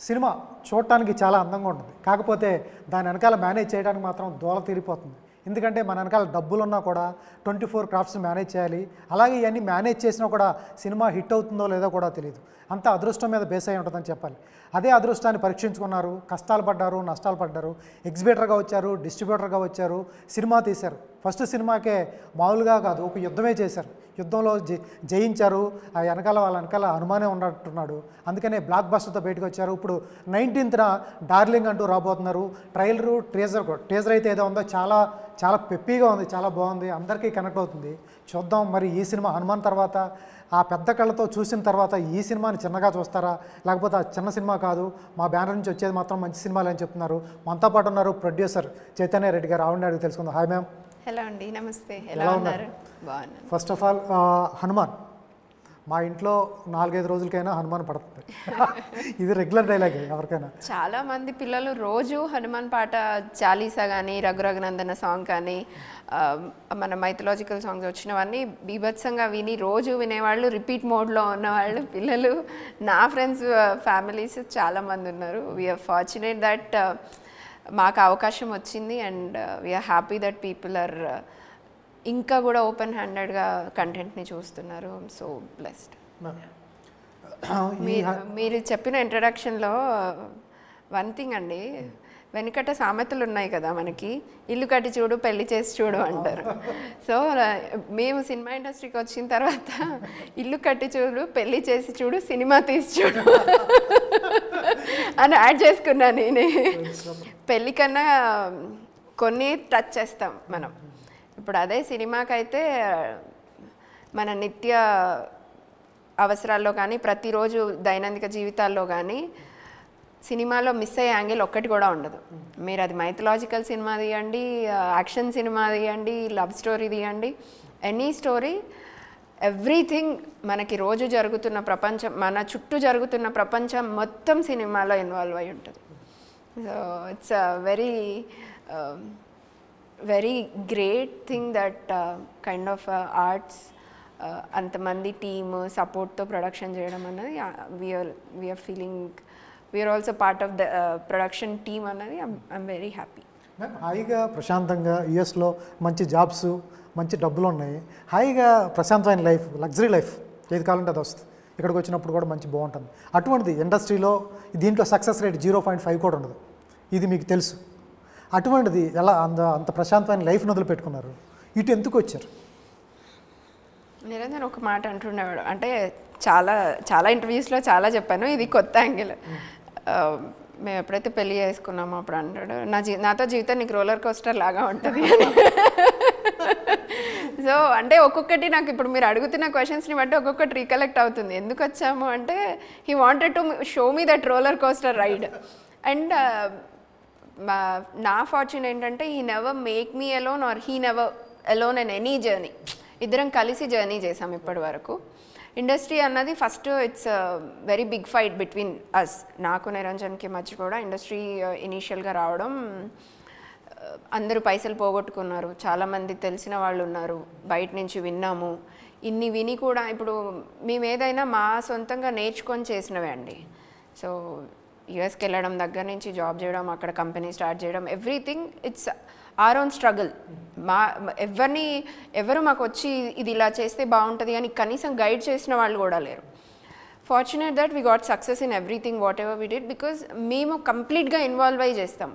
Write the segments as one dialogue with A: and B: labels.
A: Cinema చూడటానికి చాలా అందంగా ఉంటుంది. కాకపోతే దాని వెనకాల మేనేజ్ చేయడానికి మాత్రం దూల తీరిపోతుంది. ఎందుకంటే మన వెనకాల డబ్బులున్నా కూడా ట్వంటీ ఫోర్ క్రాఫ్ట్స్ మేనేజ్ చేయాలి. అలాగే ఇవన్నీ మేనేజ్ చేసినా కూడా సినిమా హిట్ అవుతుందో లేదో కూడా తెలియదు అంత అదృష్టం మీద బేస్ అయి ఉంటుందని చెప్పాలి. అదే అదృష్టాన్ని పరీక్షించుకున్నారు. కష్టాలు పడ్డారు నష్టాలు పడ్డారు. ఎగ్జిబిటర్గా వచ్చారు డిస్ట్రిబ్యూటర్గా వచ్చారు సినిమా తీశారు. ఫస్ట్ సినిమాకే మామూలుగా కాదు ఒక యుద్ధమే చేశారు. యుద్ధంలో జ జయించారు ఆ వెనకాల వాళ్ళ వెనకాల హనుమానే ఉన్నట్టున్నాడు. అందుకనే బ్లాక్ బస్టర్తో బయటకు వచ్చారు. ఇప్పుడు నైన్టీన్త్న డార్లింగ్ అంటూ రాబోతున్నారు. ట్రైలరు ట్రేజర్ కూడా ట్రేజర్ అయితే ఏదో ఉందో చాలా చాలా పెప్పీగా ఉంది చాలా బాగుంది అందరికీ కనెక్ట్ అవుతుంది. చూద్దాం మరి ఈ సినిమా హనుమాన్ తర్వాత ఆ పెద్ద కళ్ళతో చూసిన తర్వాత ఈ సినిమాని చిన్నగా చూస్తారా? లేకపోతే ఆ చిన్న సినిమా కాదు మా బ్యానర్ నుంచి వచ్చేది మాత్రం మంచి సినిమాలు అని చెప్తున్నారు. మనతో పాటు ఉన్నారు ప్రొడ్యూసర్ చైతన్య రెడ్డి గారు. ఆవిడ అడిగి తెలుసుకుందాం. హాయ్ మ్యామ్
B: హలో అండి నమస్తే.
A: ఎలా ఉన్నారు? First of all Hanuman. మా ఇంట్లో నాలుగైదు రోజులకైనా హనుమాన్ పడుతుంది. ఇది రెగ్యులర్ డైలాగ్ ఎవరికైనా.
B: చాలా మంది పిల్లలు రోజు హనుమాన్ పాట చాలీసా కానీ రఘురఘునందన సాంగ్ కానీ మన మైథలాజికల్ సాంగ్స్ వచ్చినవన్నీ బీభత్సంగా విని రోజు వినేవాళ్ళు రిపీట్ మోడ్లో ఉన్నవాళ్ళు పిల్లలు. నా ఫ్రెండ్స్ ఫ్యామిలీస్ చాలా మంది ఉన్నారు. వీఆర్ ఫార్చునేట్ దట్ మాకు అవకాశం వచ్చింది and we are happy that people are ఇంకా కూడా ఓపెన్ హ్యాండెడ్గా కంటెంట్ని చూస్తున్నారు సో బ్లెస్డ్ మీరు మీరు చెప్పిన ఇంట్రడక్షన్లో వన్ థింగ్ అండి. వెనుకట సామెతలు ఉన్నాయి కదా మనకి. ఇల్లు కట్టి చూడు పెళ్ళి చేసి చూడు అంటారు. సో మేము సినిమా ఇండస్ట్రీకి వచ్చిన తర్వాత ఇల్లు కట్టి చూడు పెళ్ళి చేసి చూడు సినిమా తీసి చూడు. అని యాడ్ చేసుకున్నా నేనే. పెళ్ళి కన్నా కొన్ని టచ్ చేస్తాం మనం. ఇప్పుడు అదే సినిమాకైతే మన నిత్య అవసరాల్లో కానీ ప్రతిరోజు దైనందిక జీవితాల్లో కానీ సినిమాలో మిస్ అయ్యే యాంగిల్ ఒక్కటి కూడా ఉండదు. మీరు అది మైథలాజికల్ సినిమా తీయండి యాక్షన్ సినిమా తీయండి లవ్ స్టోరీ తీయండి ఎనీ స్టోరీ ఎవ్రీథింగ్ మనకి రోజు జరుగుతున్న ప్రపంచం మన చుట్టూ జరుగుతున్న ప్రపంచం మొత్తం సినిమాలో ఇన్వాల్వ్ అయి ఉంటుంది. So it's very very great thing that kind of arts అంతమంది టీమ్ సపోర్ట్తో ప్రొడక్షన్ చేయడం అన్నది we are we are feeling we are also part of the production team అన్నది ఐఎమ్ వెరీ హ్యాపీ
A: మ్యామ్ హాయిగా ప్రశాంతంగా యుఎస్లో మంచి జాబ్స్ మంచి డబ్బులు ఉన్నాయి హాయిగా ప్రశాంతమైన లైఫ్ లగ్జరీ లైఫ్ ఏది కావాలంటే అది వస్తుంది. ఇక్కడికి వచ్చినప్పుడు కూడా మంచి బాగుంటుంది. అటువంటిది ఇండస్ట్రీలో దీంట్లో success rate zero point five కూడా ఉండదు ఇది మీకు తెలుసు. అటువంటిది ఎలా అంత అంత ప్రశాంతమైన లైఫ్ని వదిలిపెట్టుకున్నారు ఇటు ఎందుకు వచ్చారు?
B: నిరంజన్ ఒక మాట అంటుండేవాడు. అంటే చాలా చాలా ఇంటర్వ్యూస్లో చాలా చెప్పాను. ఇది కొత్త యాంగిల్. మేము ఎప్పుడైతే పెళ్ళి చేసుకున్నామో అప్పుడు అంటాడు నా జీ నాతో జీవితం నీకు రోలర్ కోస్టర్ లాగా ఉంటుంది సో అంటే ఒక్కొక్కటి నాకు ఇప్పుడు మీరు అడుగుతున్న క్వశ్చన్స్ని బట్టి ఒక్కొక్కటి రీకలెక్ట్ అవుతుంది. ఎందుకు వచ్చాము అంటే he wanted to show me that roller coaster ride and నా ఫార్చ్యూన్ ఏంటంటే he never make me alone are he never alone and any journey ఇద్దరం కలిసి జర్నీ చేసాం ఇప్పటి వరకు. ఇండస్ట్రీ అన్నది first it's very big fight between us నాకు నిరంజన్కి మధ్య కూడా ఇండస్ట్రీ ఇనీషియల్గా uh, రావడం uh, అందరూ పైసలు పోగొట్టుకున్నారు. చాలామంది తెలిసిన వాళ్ళు ఉన్నారు. బయట నుంచి విన్నాము. ఇన్ని విని కూడా ఇప్పుడు మేము ఏదైనా మా సొంతంగా నేర్చుకొని చేసినవే అండి. సో యుఎస్కి వెళ్ళడం దగ్గర నుంచి జాబ్ చేయడం అక్కడ కంపెనీ స్టార్ట్ చేయడం everything it's are own struggle. మా ఎవరిని ఎవరు మాకు వచ్చి ఇది ఇలా చేస్తే బాగుంటుంది అని కనీసం గైడ్ చేసిన వాళ్ళు కూడా లేరు. Fortunate that we got success in everything whatever we did because మేము కంప్లీట్గా ఇన్వాల్వ్ అయ్యి చేస్తాం.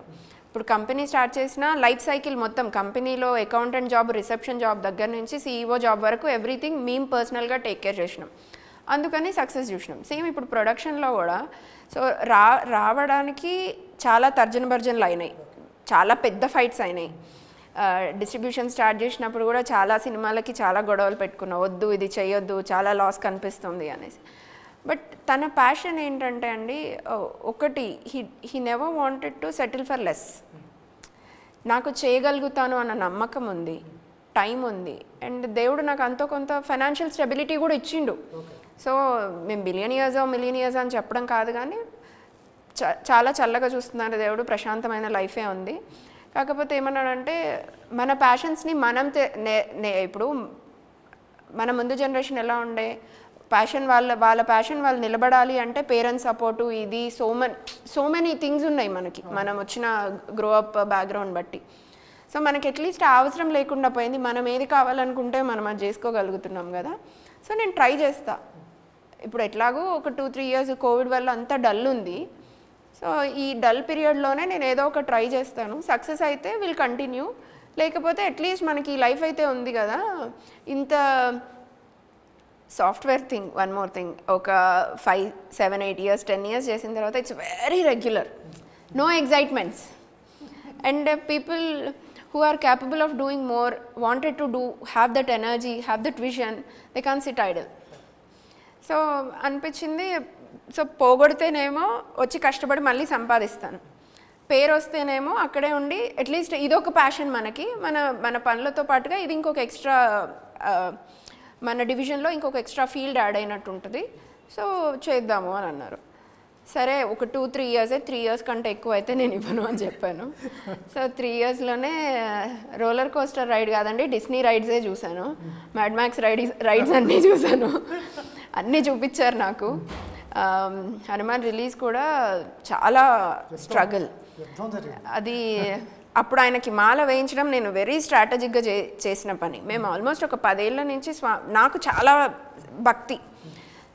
B: ఇప్పుడు కంపెనీ స్టార్ట్ చేసిన లైఫ్ సైకిల్ మొత్తం కంపెనీలో అకౌంటెంట్ జాబ్ రిసెప్షన్ జాబ్ దగ్గర నుంచి సీఈఓ జాబ్ వరకు ఎవ్రీథింగ్ మేము పర్సనల్గా టేక్ కేర్ చేసినాం. అందుకని సక్సెస్ చూసినాం. సేమ్ ఇప్పుడు ప్రొడక్షన్లో కూడా సో రా రావడానికి చాలా తర్జన భర్జనలు అయినాయి. చాలా పెద్ద ఫైట్స్ అయినాయి. డిస్ట్రిబ్యూషన్ స్టార్ట్ చేసినప్పుడు కూడా చాలా సినిమాలకి చాలా గొడవలు పెట్టుకున్నా. వద్దు ఇది చేయొద్దు చాలా లాస్ కనిపిస్తుంది అనేసి. బట్ తన ప్యాషన్ ఏంటంటే అండి ఒకటి he he never wanted to settle for less. నాకు చేయగలుగుతాను అన్న నమ్మకం ఉంది టైం ఉంది. అండ్ దేవుడు నాకు అంతో కొంత ఫైనాన్షియల్ స్టెబిలిటీ కూడా ఇచ్చిండు. సో మేము బిలియన్ ఇయర్స్ మిలియన్ ఇయర్స్ అని చెప్పడం కాదు కానీ చ- చాలా చల్లగా చూస్తున్నారు దేవుడు ప్రశాంతమైన లైఫే ఉంది. కాకపోతే ఏమన్నాడంటే మన ప్యాషన్స్ని మనం తె- నే- నే- ఇప్పుడు మన ముందు జనరేషన్ ఎలా ఉండే? ప్యాషన్ వాళ్ళ వాళ్ళ ప్యాషన్ వాళ్ళు నిలబడాలి అంటే పేరెంట్స్ సపోర్టు ఇది so men so many things ఉన్నాయి మనకి. మనం వచ్చిన గ్రో అప్ బ్యాక్గ్రౌండ్ బట్టి. సో మనకి అట్లీస్ట్ అవసరం లేకుండా పోయింది. మనం ఏది కావాలనుకుంటే మనం అది చేసుకోగలుగుతున్నాం కదా. సో నేను ట్రై చేస్తా. ఇప్పుడు ఎట్లాగో ఒక టూ త్రీ ఇయర్స్ కోవిడ్ వల్ల అంతా డల్ ఉంది. సో ఈ డల్ పీరియడ్లోనే నేను ఏదో ఒక ట్రై చేస్తాను. సక్సెస్ అయితే విల్ కంటిన్యూ లేకపోతే అట్లీస్ట్ మనకి లైఫ్ అయితే ఉంది కదా. ఇంత software thing one more thing ఒక five seven eight years ten years చేసిన తర్వాత it's very regular no excitements and people who are capable of doing more wanted to do have that energy have that vision they can sit idle so అనిపించింది so పోగొడితేనేమో వచ్చి కష్టపడి మళ్ళీ సంపాదిస్తాను. పేరు వస్తేనేమో అక్కడే ఉండి అట్లీస్ట్ ఇదొక ప్యాషన్ మనకి మన మన పనులతో పాటుగా ఇది ఇంకొక ఎక్స్ట్రా మన డివిజన్లో ఇంకొక ఎక్స్ట్రా ఫీల్డ్ యాడ్ అయినట్టు ఉంటుంది సో చేద్దాము అని అన్నారు. సరే ఒక టూ త్రీ ఇయర్సే త్రీ ఇయర్స్ కంటే ఎక్కువ అయితే నేను ఇవ్వను అని చెప్పాను. సో త్రీ ఇయర్స్లోనే రోలర్ కోస్టర్ రైడ్ కాదండి డిస్నీ రైడ్సే చూశాను. మ్యాడ్ మ్యాక్స్ రైడ్ రైడ్స్ అన్నీ చూశాను. అన్నీ చూపించారు నాకు. హనుమాన్ రిలీజ్ కూడా చాలా స్ట్రగుల్ అది అప్పుడు ఆయనకి మాల వేయించడం నేను వెరీ స్ట్రాటజిక్గా చే చేసిన పని. మేము ఆల్మోస్ట్ ఒక పదేళ్ళ నుంచి స్వా నాకు చాలా భక్తి.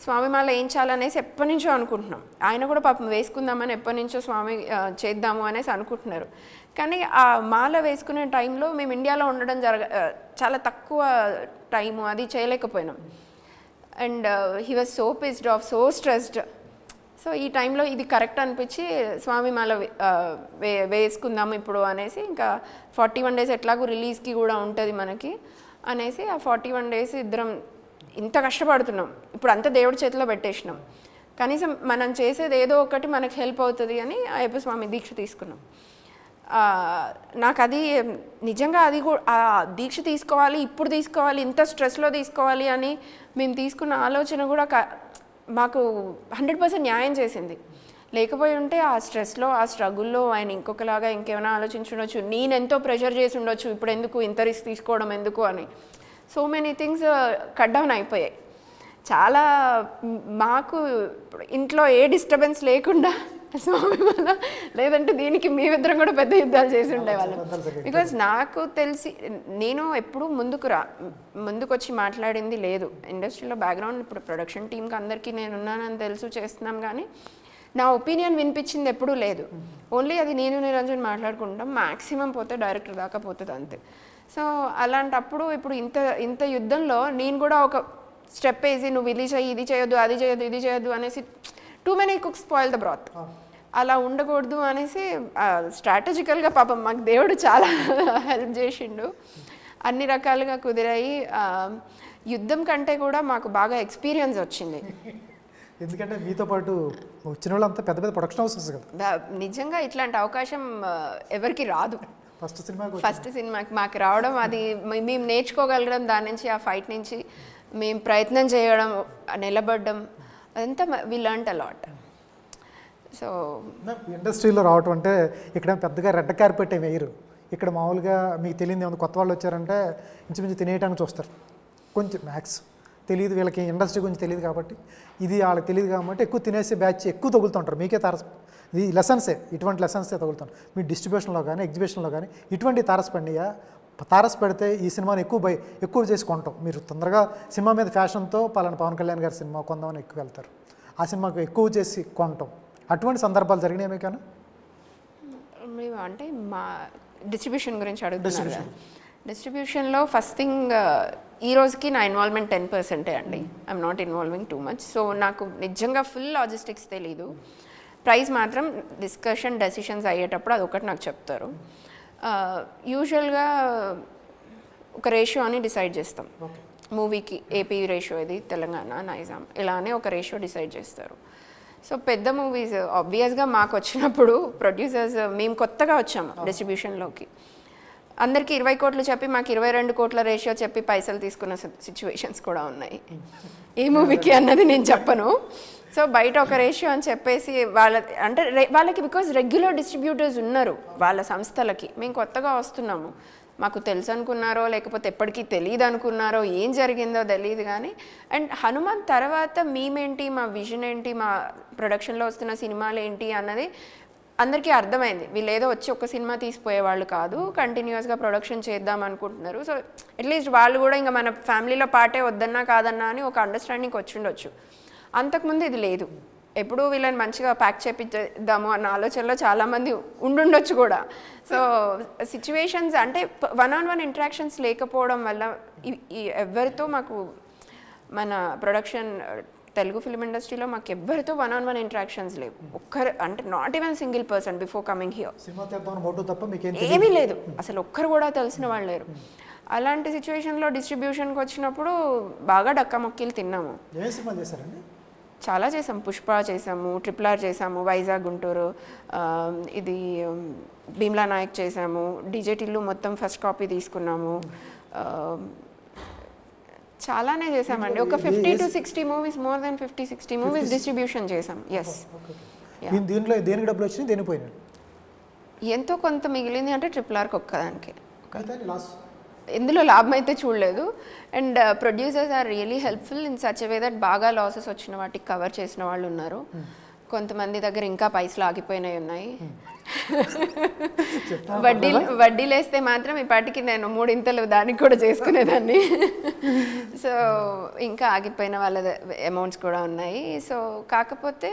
B: స్వామి మాల వేయించాలనేసి ఎప్పటి నుంచో అనుకుంటున్నాం. ఆయన కూడా పాపం వేసుకుందామని ఎప్పటి నుంచో స్వామి చేద్దాము అనేసి అనుకుంటున్నారు. కానీ ఆ మాల వేసుకునే టైంలో మేము ఇండియాలో ఉండడం జరగ చాలా తక్కువ టైము అది చేయలేకపోయినాం. And he was so pissed off so stressed. So ఈ టైంలో ఇది కరెక్ట్ అనిపించి స్వామి మాల వే- వే వేసుకుందాము ఇప్పుడు అనేసి ఇంకా ఫార్టీ వన్ డేస్ ఎట్లాగో రిలీజ్కి కూడా ఉంటుంది మనకి అనేసి ఆ ఫార్టీ వన్ డేస్ ఇద్దరం ఇంత కష్టపడుతున్నాం. ఇప్పుడు అంత దేవుడి చేతిలో పెట్టేసినాం. కనీసం మనం చేసేది ఏదో ఒకటి మనకి హెల్ప్ అవుతుంది అని అయ్యప్ప స్వామి దీక్ష తీసుకున్నాం. నాకు అది నిజంగా అది కూడా దీక్ష తీసుకోవాలి ఇప్పుడు తీసుకోవాలి ఇంత స్ట్రెస్లో తీసుకోవాలి అని మేము తీసుకున్న ఆలోచన కూడా క- మాకు హండ్రెడ్ పర్సెంట్ న్యాయం చేసింది. లేకపోయి ఉంటే ఆ స్ట్రెస్లో ఆ స్ట్రగుల్లో ఆయన ఇంకొకలాగా ఇంకేమైనా ఆలోచించుండొచ్చు. నేను ఎంతో ప్రెషర్ చేసి ఉండొచ్చు. ఇప్పుడు ఎందుకు ఇంత రిస్క్ తీసుకోవడం ఎందుకు అని. So many things cut down అయిపోయాయి. చాలా మ్, మాకు ఇంట్లో ఏ డిస్టర్బెన్స్ లేకుండా స్వామి వల్ల లేదంటే దీనికి మేమిద్దరం కూడా పెద్ద యుద్ధాలు చేసి ఉండేవాళ్ళం. బికాజ్ నాకు తెలిసి నేను ఎప్పుడూ ముందుకు రా ముందుకు వచ్చి మాట్లాడింది లేదు. ఇండస్ట్రీలో బ్యాక్గ్రౌండ్ ఇప్పుడు ప్రొడక్షన్ టీంకి అందరికీ నేను ఉన్నానని తెలుసు చేస్తున్నాం కానీ నా ఒపీనియన్ వినిపించింది ఎప్పుడూ లేదు. ఓన్లీ అది నేను నిరంజన్ మాట్లాడుకుంటాం మ్యాక్సిమం పోతే డైరెక్టర్ దాకా పోతుంది అంతే సో అలాంటప్పుడు ఇప్పుడు ఇంత ఇంత యుద్ధంలో నేను కూడా ఒక స్టెప్ వేసి నువ్వు ఇది చేయి ఇది చేయొద్దు అది చేయొద్దు ఇది చేయొద్దు అనేసి too many cooks spoil the broth అలా ఉండకూడదు అనేసి స్ట్రాటజికల్గా పాపం మాకు దేవుడు చాలా హెల్ప్ చేసిండు. అన్ని రకాలుగా కుదిరాయి. యుద్ధం కంటే కూడా మాకు బాగా ఎక్స్పీరియన్స్ వచ్చింది.
A: ఎందుకంటే మీతో పాటు వచ్చిన వాళ్ళంతా పెద్ద పెద్ద ప్రొడక్షన్ హౌసెస్ కదా.
B: నిజంగా ఇట్లాంటి అవకాశం ఎవరికి రాదు.
A: ఫస్ట్ సినిమాకి
B: ఫస్ట్ సినిమాకి మాకు రావడం అది మేము నేర్చుకోగలగడం దాని నుంచి ఆ ఫైట్ నుంచి మేము ప్రయత్నం చేయడం నిలబడడం అదంతా వి లర్న్ అలాట్ సో
A: ఇండస్ట్రీలో రావటం అంటే ఇక్కడ పెద్దగా రెడ్ కార్పెట్ ఏమి వేయరు. ఇక్కడ మామూలుగా మీకు తెలియదు ఏమైనా కొత్త వాళ్ళు వచ్చారంటే ఇంచుమించు తినేయటానికి చూస్తారు. కొంచెం మ్యాథ్స్ తెలియదు వీళ్ళకి ఇండస్ట్రీ గురించి తెలియదు కాబట్టి. ఇది వాళ్ళకి తెలియదు కాబట్టి ఎక్కువ తినేసే బ్యాచ్ ఎక్కువ తగులుతుంటారు. మీకే తారస. ఇది లెసన్సే ఇటువంటి లెసన్సే తగులుతుంటారు మీ డిస్ట్రిబ్యూషన్లో కానీ ఎగ్జిబిషన్లో కానీ ఇటువంటి తారసపండియా తారస పెడితే ఈ సినిమాని ఎక్కువ బై ఎక్కువ చేసి కొంటాం. మీరు తొందరగా సినిమా మీద ఫ్యాషన్తో పలానా పవన్ కళ్యాణ్ గారి సినిమా కొందామని ఎక్కువ వెళ్తారు. ఆ సినిమాకు ఎక్కువ చేసి కొంటాం. అటువంటి సందర్భాలు జరిగినాయి మీకన్నా
B: మేము అంటే మా డిస్ట్రిబ్యూషన్ గురించి అడుగుతున్నారు కదా డిస్ట్రిబ్యూషన్లో ఫస్ట్ థింగ్ ఈ రోజుకి నా ఇన్వాల్వ్మెంట్ టెన్ పర్సెంటే అండి. I'm not involving too much. So నాకు నిజంగా ఫుల్ లాజిస్టిక్స్ తెలీదు. ప్రైస్ మాత్రం డిస్కషన్ డెసిషన్స్ అయ్యేటప్పుడు అదొకటి నాకు చెప్తారు. యూజువల్గా ఒక రేషియో అని డిసైడ్ చేస్తాం. మూవీకి ఏపీ రేషియో ఇది తెలంగాణ నైజాం ఇలానే ఒక రేషియో డిసైడ్ చేస్తారు. సో పెద్ద మూవీస్ ఆబ్వియస్గా మాకు వచ్చినప్పుడు ప్రొడ్యూసర్స్ మేము కొత్తగా వచ్చాము డిస్ట్రిబ్యూషన్లోకి. అందరికీ ఇరవై కోట్లు చెప్పి మాకు ఇరవై రెండు కోట్ల రేషియో చెప్పి పైసలు తీసుకున్న సిచ్యువేషన్స్ కూడా ఉన్నాయి. ఏ మూవీకి అన్నది నేను చెప్పను. సో బయట ఒక రేషియో అని చెప్పేసి వాళ్ళ అంటే వాళ్ళకి బికాజ్ రెగ్యులర్ డిస్ట్రిబ్యూటర్స్ ఉన్నారు వాళ్ళ సంస్థలకి. మేము కొత్తగా వస్తున్నాము. మాకు తెలుసు అనుకున్నారో లేకపోతే ఎప్పటికీ తెలియదు అనుకున్నారో ఏం జరిగిందో తెలియదు కానీ అండ్ హనుమాన్ తర్వాత మేమేంటి మా విజన్ ఏంటి మా ప్రొడక్షన్లో వస్తున్న సినిమాలు ఏంటి అన్నది అందరికీ అర్థమైంది. వీళ్ళు ఏదో వచ్చి ఒక సినిమా తీసిపోయే వాళ్ళు కాదు కంటిన్యూస్గా ప్రొడక్షన్ చేద్దాం అనుకుంటున్నారు. సో అట్లీస్ట్ వాళ్ళు కూడా ఇంకా మన ఫ్యామిలీలో పాటే వద్దన్నా కాదన్నా అని ఒక అండర్స్టాండింగ్ వచ్చి ఉండొచ్చు. అంతకుముందు ఇది లేదు. ఎప్పుడూ వీళ్ళని మంచిగా ప్యాక్ చేపిద్దాము అన్న ఆలోచనలో చాలామంది ఉండుండొచ్చు కూడా. సో సిచ్యువేషన్స్ అంటే వన్ ఆన్ వన్ ఇంటరాక్షన్స్ లేకపోవడం వల్ల ఎవరితో మాకు మన ప్రొడక్షన్ తెలుగు ఫిల్మ్ ఇండస్ట్రీలో మాకు ఎవ్వరితో వన్ ఆన్ వన్ ఇంటరాక్షన్స్ లేవు. ఒక్కరు అంటే not even single person before coming here ఏమీ లేదు. అసలు ఒక్కరు కూడా తెలిసిన వాళ్ళు లేరు. అలాంటి సిచ్యువేషన్లో డిస్ట్రిబ్యూషన్కి వచ్చినప్పుడు బాగా డక్కా మొక్కీలు తిన్నాము. చాలా చేసాం పుష్ప చేసాము ట్రిపుల్ ఆర్ చేసాము వైజాగ్ గుంటూరు ఇది భీమ్లా నాయక్ చేసాము డిజెటిల్లు మొత్తం ఫస్ట్ కాపీ తీసుకున్నాము. చాలానే చేసామండి ఒక fifty to sixty movies more than fifty sixty movies distribution చేసాం ఎస్
A: దీని దీంట్లో దేనికి డబ్బులు వచ్చినాయి? దేనికి పోయినాయి?
B: ఎంతో కొంత మిగిలింది అంటే ట్రిపుల్ ఆర్కి ఒక్కదానికి. ఇందులో లాభం అయితే చూడలేదు. And producers are really helpful in such way that బాగా లాసెస్ వచ్చిన వాటికి కవర్ చేసిన వాళ్ళు ఉన్నారు. కొంతమంది దగ్గర ఇంకా పైసలు ఆగిపోయినాయి ఉన్నాయి. వడ్డీ వడ్డీలు వేస్తే మాత్రం ఇప్పటికి నేను మూడింతలు దానికి కూడా చేసుకునేదాన్ని. సో ఇంకా ఆగిపోయిన వాళ్ళ అమౌంట్స్ కూడా ఉన్నాయి. సో కాకపోతే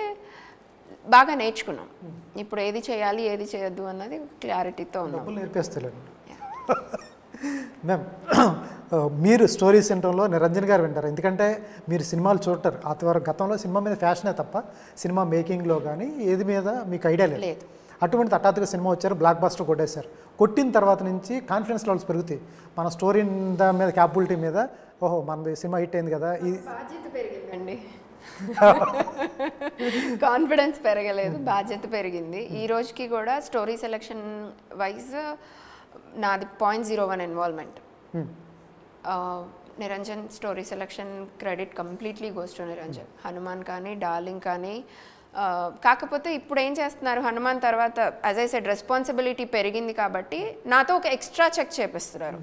B: బాగా నేర్చుకున్నాం. ఇప్పుడు ఏది చేయాలి ఏది చేయొద్దు అన్నది క్లారిటీతో ఉన్నాం.
A: డబ్బులు నేర్పేస్తలేండి మ్యామ్ మీరు స్టోరీస్ వినటంలో నిరంజన్ గారు వింటారు. ఎందుకంటే మీరు సినిమాలు చూడటారు. ఆ తర్వాత గతంలో సినిమా మీద ఫ్యాషనే తప్ప సినిమా మేకింగ్లో కానీ ఏది మీద మీకు ఐడియా లేదు. అటువంటి హఠాత్తుగా సినిమా వచ్చారు బ్లాక్ బాస్టర్ కొట్టేశారు. కొట్టిన తర్వాత నుంచి కాన్ఫిడెన్స్ లెవెల్స్ పెరుగుతాయి. మన స్టోరీ దాని మీద క్యాపబిలిటీ మీద ఓహో మనది సినిమా హిట్ అయింది కదా ఇది
B: పెరిగిందండి. కాన్ఫిడెన్స్ పెరగలేదు బాధ్యత పెరిగింది. ఈ రోజుకి కూడా స్టోరీ సెలెక్షన్ వైజ్ నాది point zero one involvement.
A: Hmm.
B: Niranjan story selection credit completely goes to Niranjan. Hanuman కానీ డార్లింగ్ కానీ కాకపోతే ఇప్పుడు ఏం చేస్తున్నారు? హనుమాన్ తర్వాత యాజ్ ఐ సెడ్ రెస్పాన్సిబిలిటీ పెరిగింది కాబట్టి నాతో ఒక ఎక్స్ట్రా చెక్ చేపిస్తున్నారు.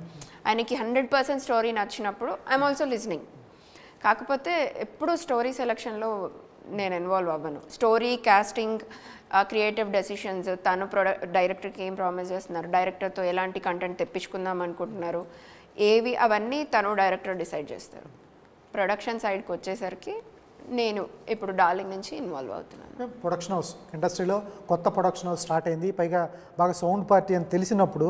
B: ఆయనకి హండ్రెడ్ పర్సెంట్ స్టోరీ నచ్చినప్పుడు ఐఎమ్ ఆల్సో లిజనింగ్ కాకపోతే ఎప్పుడు స్టోరీ సెలెక్షన్లో నేను ఇన్వాల్వ్ అవ్వను. స్టోరీ కాస్టింగ్ క్రియేటివ్ డెసిషన్స్ తను ప్రొడక్ట్ డైరెక్టర్కి ఏం ప్రామిస్ చేస్తున్నారు? డైరెక్టర్తో ఎలాంటి కంటెంట్ తెప్పించుకుందాం అనుకుంటున్నారు? ఏవి అవన్నీ తను డైరెక్టర్ డిసైడ్ చేస్తారు. ప్రొడక్షన్ సైడ్కి వచ్చేసరికి నేను ఇప్పుడు డార్లింగ్ నుంచి ఇన్వాల్వ్ అవుతున్నాను.
A: ప్రొడక్షన్ హౌస్ ఇండస్ట్రీలో కొత్త ప్రొడక్షన్ హౌస్ స్టార్ట్ అయింది. పైగా బాగా సౌండ్ పార్టీ అని తెలిసినప్పుడు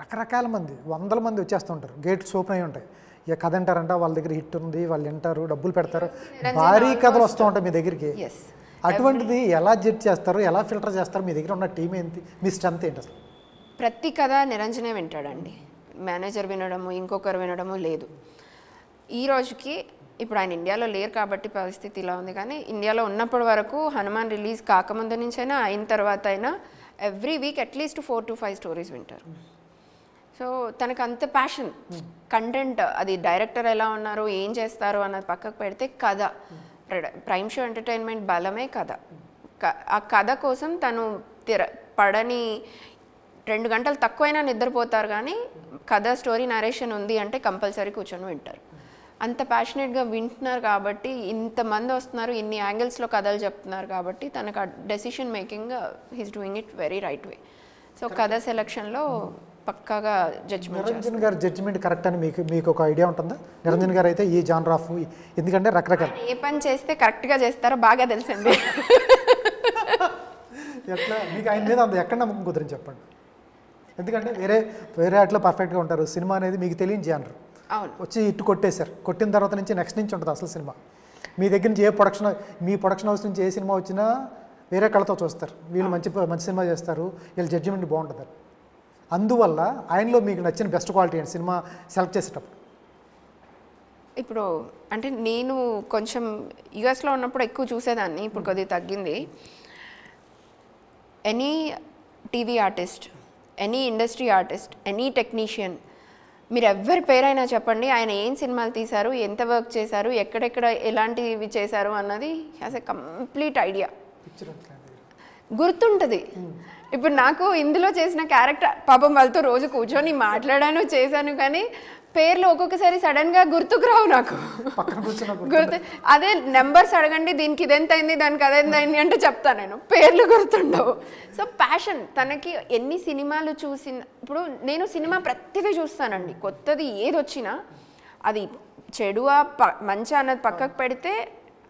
A: రకరకాల మంది వందల మంది వచ్చేస్తుంటారు గేట్స్ ఓపెన్ అయి ఉంటాయి. ఇక కథ అంటారంట వాళ్ళ దగ్గర హిట్ ఉంది వాళ్ళు వింటారు డబ్బులు పెడతారు. భారీ కథలు వస్తూ ఉంటాయి మీ దగ్గరికి.
B: ఎస్
A: అటువంటిది ఎలా జడ్జ్ చేస్తారు ఎలా ఫిల్టర్ చేస్తారు మీ దగ్గర ఉన్న టీం ఏంటి? మీ స్ట్రెంత్ ఏంటి అసలు?
B: ప్రతి కథ నిరంజనే వింటాడండి. మేనేజర్ వినడము ఇంకొకరు వినడము లేదు. ఈ రోజుకి ఇప్పుడు ఆయన ఇండియాలో లేరు కాబట్టి పరిస్థితి ఇలా ఉంది కానీ ఇండియాలో ఉన్నప్పటి వరకు హనుమాన్ రిలీజ్ కాకముందు నుంచైనా అయిన తర్వాత అయినా every week at least four to five stories వింటారు. సో తనకు అంత ప్యాషన్ కంటెంట్ అది డైరెక్టర్ ఎలా ఉన్నారు ఏం చేస్తారు అన్నది పక్కకు పెడితే కథ. ప్రైమ్ షో ఎంటర్టైన్మెంట్ బలమే కథ. క- ఆ కథ కోసం తను తిర పడని రెండు గంటలు తక్కువైనా నిద్రపోతారు కానీ కథ స్టోరీ నరేషన్ ఉంది అంటే కంపల్సరీ కూర్చొని వింటారు. అంత ప్యాషనెట్గా వింటున్నారు కాబట్టి ఇంతమంది వస్తున్నారు ఇన్ని యాంగిల్స్లో కథలు చెప్తున్నారు కాబట్టి తనకు ఆ decision making he's doing it very right way. So కథ సెలక్షన్లో పక్కాగా జడ్జ్మెంట్
A: నిరంజన్ గారి జడ్జిమెంట్ కరెక్ట్ అని మీకు మీకు ఒక ఐడియా ఉంటుందా? నిరంజన్ గారు అయితే ఈ జానర్ ఆఫ్ ఎందుకంటే రకరకాల
B: ఏ పని చేస్తే కరెక్ట్గా చేస్తారో బాగా తెలిసింది.
A: ఎట్లా? మీకు ఆయన మీద అంత ఎక్కడ నమ్మకం కుదిరిని చెప్పండి. ఎందుకంటే వేరే వేరే అట్లా పర్ఫెక్ట్గా ఉంటారు. సినిమా అనేది మీకు తెలియని జానర్
B: అవును.
A: వచ్చి ఇట్టు కొట్టేశారు. కొట్టిన తర్వాత నుంచి నెక్స్ట్ నుంచి ఉంటుంది అసలు సినిమా. మీ దగ్గర నుంచి ఏ ప్రొడక్షన్ మీ ప్రొడక్షన్ హౌస్ నుంచి ఏ సినిమా వచ్చినా వేరే కళతో చూస్తారు. వీళ్ళు మంచి మంచి సినిమా చేస్తారు. వీళ్ళ జడ్జిమెంట్ బాగుంటుంది. అందువల్ల ఆయనలో మీకు నచ్చిన బెస్ట్ క్వాలిటీ అండి సినిమా సెలెక్ట్ చేసేటప్పుడు.
B: ఇప్పుడు అంటే నేను కొంచెం యుఎస్లో ఉన్నప్పుడు ఎక్కువ చూసేదాన్ని ఇప్పుడు కొద్దిగా తగ్గింది. Any TV artist any industry artist any technician మీరు ఎవరి పేరైనా చెప్పండి ఆయన ఏం సినిమాలు తీశారు ఎంత వర్క్ చేశారు ఎక్కడెక్కడ ఎలాంటివి చేశారు అన్నది హ్యాస్ ఎ కంప్లీట్ ఐడియా గుర్తుంటుంది. ఇప్పుడు నాకు ఇందులో చేసిన క్యారెక్టర్ పాపం వాళ్ళతో రోజు కూర్చొని మాట్లాడాను చేశాను కానీ పేర్లు ఒక్కొక్కసారి సడన్గా గుర్తుకు రావు నాకు. గుర్తు అదే నెంబర్స్ అడగండి దీనికి ఇదెంత అయింది దానికి అదెంత అయింది అంటే చెప్తాను నేను. పేర్లు గుర్తుండవు. సో ప్యాషన్ తనకి ఎన్ని సినిమాలు చూసిన ఇప్పుడు నేను సినిమా ప్రతిదీ చూస్తానండి. కొత్తది ఏది వచ్చినా అది చెడువా ప మంచి అన్నది పక్కకు పెడితే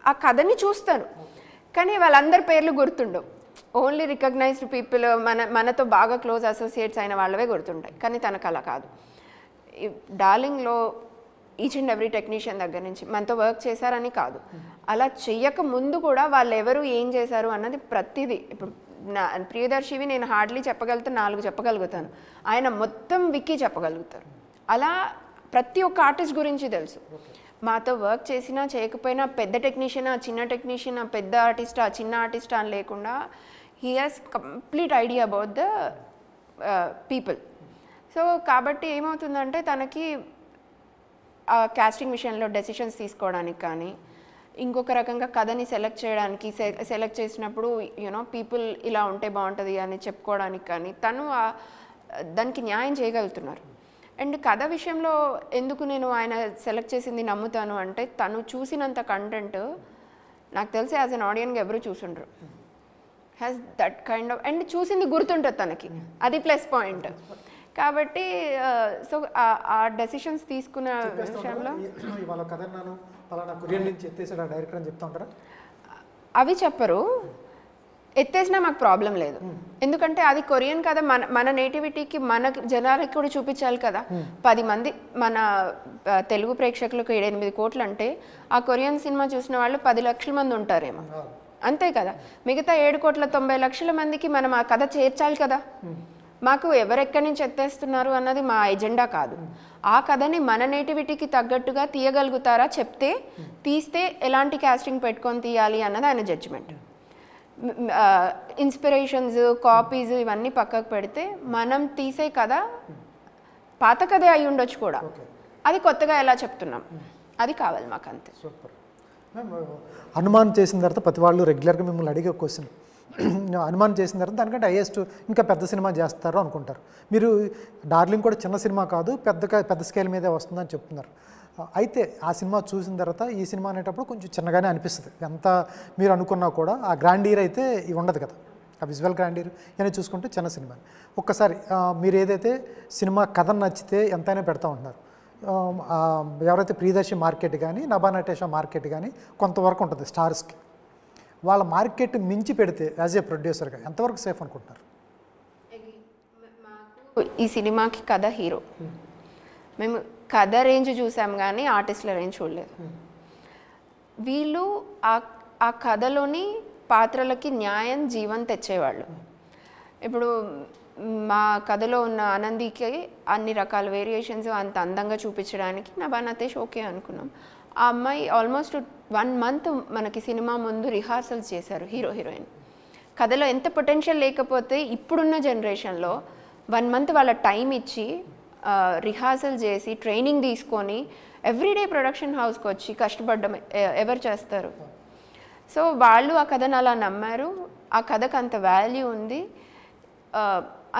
B: ఆ కథని చూస్తాను. కానీ వాళ్ళందరి పేర్లు గుర్తుండవు. ఓన్లీ రికగ్నైజ్డ్ పీపుల్ మన మనతో బాగా క్లోజ్ అసోసియేట్స్ అయిన వాళ్ళవే గుర్తుంటాయి. కానీ తనకు అలా కాదు. డార్లింగ్లో ఈచ్ అండ్ ఎవ్రీ టెక్నీషియన్ దగ్గర నుంచి మనతో వర్క్ చేశారని కాదు. అలా చెయ్యక ముందు కూడా వాళ్ళు ఎవరు ఏం చేశారు అన్నది ప్రతిదీ. ఇప్పుడు నా ప్రియదర్శివి నేను హార్డ్లీ చెప్పగలుగుతా నాలుగు చెప్పగలుగుతాను. ఆయన మొత్తం విక్కీ చెప్పగలుగుతారు. అలా ప్రతి ఒక్క ఆర్టిస్ట్ గురించి తెలుసు. మాతో వర్క్ చేసినా చేయకపోయినా పెద్ద టెక్నీషియనా చిన్న టెక్నీషియనా పెద్ద ఆర్టిస్టా చిన్న ఆర్టిస్టా అని లేకుండా he has complete idea about the people. So కాబట్టి ఏమవుతుందంటే తనకి ఆ కాస్టింగ్ విషయంలో డెసిషన్స్ తీసుకోవడానికి కానీ ఇంకొక రకంగా కథని సెలెక్ట్ చేయడానికి సెలెక్ట్ చేసినప్పుడు యూనో పీపుల్ ఇలా ఉంటే బాగుంటుంది అని చెప్పుకోవడానికి కానీ తను ఆ- దానికి న్యాయం చేయగలుగుతున్నారు. అండ్ కథ విషయంలో ఎందుకు నేను ఆయన సెలెక్ట్ చేసింది నమ్ముతాను అంటే తను చూసినంత కంటెంట్ నాకు తెలిసి యాజ్ అన్ ఆడియన్గా ఎవరు చూసుండ్రు. Has that kind of and చూసింది గుర్తుంటుంది తనకి. అది ప్లస్ పాయింట్ కాబట్టి సో ఆ డెసిషన్స్ తీసుకున్న విషయంలో
A: ఇవాళ కథ పలానా కొరియన్ నుంచి ఎత్తేసాడు ఆ డైరెక్టర్ అని చెప్తా ఉంటారా?
B: అవి చెప్పరు. ఎత్తేసినా మాకు ప్రాబ్లం లేదు. ఎందుకంటే అది కొరియన్ కదా మన మన నేటివిటీకి మన జనాలకి కూడా చూపించాలి కదా. పది మంది మన తెలుగు ప్రేక్షకులకు ఏడెనిమిది కోట్లు అంటే ఆ కొరియన్ సినిమా చూసిన వాళ్ళు పది లక్షల మంది ఉంటారేమో. అంతే కదా. మిగతా ఏడు కోట్ల తొంభై లక్షల మందికి మనం ఆ కథ చేర్చాలి కదా. మాకు ఎవరెక్కడి నుంచి ఎత్తేస్తున్నారు అన్నది మా ఎజెండా కాదు. ఆ కథని మన నేటివిటీకి తగ్గట్టుగా తీయగలుగుతారా చెప్తే తీస్తే ఎలాంటి కాస్టింగ్ పెట్టుకొని తీయాలి అన్నది ఆయన జడ్జిమెంట్ ఇన్స్పిరేషన్స్ కాపీస్ ఇవన్నీ పక్కకు పెడితే మనం తీసే కథ పాత కథ అయి ఉండొచ్చు కూడా. అది కొత్తగా ఎలా చెప్తున్నాం? అది కావాలి మాకు అంతే
A: సూపర్ అనుమానం చేసిన తర్వాత ప్రతి వాళ్ళు రెగ్యులర్గా మిమ్మల్ని అడిగే క్వశ్చన్ అనుమానం చేసిన తర్వాత దానికంటే హైయెస్ట్ ఇంకా పెద్ద సినిమా చేస్తారు అనుకుంటారు. మీరు డార్లింగ్ కూడా చిన్న సినిమా కాదు పెద్ద పెద్ద స్కేల్ మీదే వస్తుందని చెప్తున్నారు. అయితే ఆ సినిమా చూసిన తర్వాత ఈ సినిమా అనేటప్పుడు కొంచెం చిన్నగానే అనిపిస్తుంది. ఎంత మీరు అనుకున్నా కూడా ఆ గ్రాండీర్ అయితే ఇవి ఉండదు కదా. ఆ విజువల్ గ్రాండీర్ అని చూసుకుంటే చిన్న సినిమా. ఒక్కసారి మీరు ఏదైతే సినిమా కథ నచ్చితే ఎంతైనా పెడతా ఉంటున్నారు ఎవరైతే ప్రియదర్శి మార్కెట్ కానీ నబానటేషా మార్కెట్ కానీ కొంతవరకు ఉంటుంది స్టార్స్కి వాళ్ళ మార్కెట్ మించి పెడితే యాజ్ ఏ ప్రొడ్యూసర్గా ఎంతవరకు సేఫ్ అనుకుంటున్నారు
B: ఈ సినిమాకి కథ హీరో. మేము కథ రేంజ్ చూసాం కానీ ఆర్టిస్టుల రేంజ్ చూడలేదు. వీళ్ళు ఆ ఆ కథలోని పాత్రలకి న్యాయం జీవం తెచ్చేవాళ్ళు. ఇప్పుడు మా కథలో ఉన్న ఆనందికి అన్ని రకాల వేరియేషన్స్ అంత అందంగా చూపించడానికి నభా నతేష్ ఓకే అనుకున్నాం. ఆ అమ్మాయి ఆల్మోస్ట్ వన్ మంత్ మనకి సినిమా ముందు రిహార్సల్స్ చేశారు హీరో హీరోయిన్. కథలో ఎంత పొటెన్షియల్ లేకపోతే ఇప్పుడున్న జనరేషన్లో వన్ మంత్ వాళ్ళ టైం ఇచ్చి రిహార్సల్ చేసి ట్రైనింగ్ తీసుకొని ఎవ్రీడే ప్రొడక్షన్ హౌస్కి వచ్చి కష్టపడ్డం ఎవరు చేస్తారు? సో వాళ్ళు ఆ కథను అలా నమ్మారు. ఆ కథకు అంత వాల్యూ ఉంది.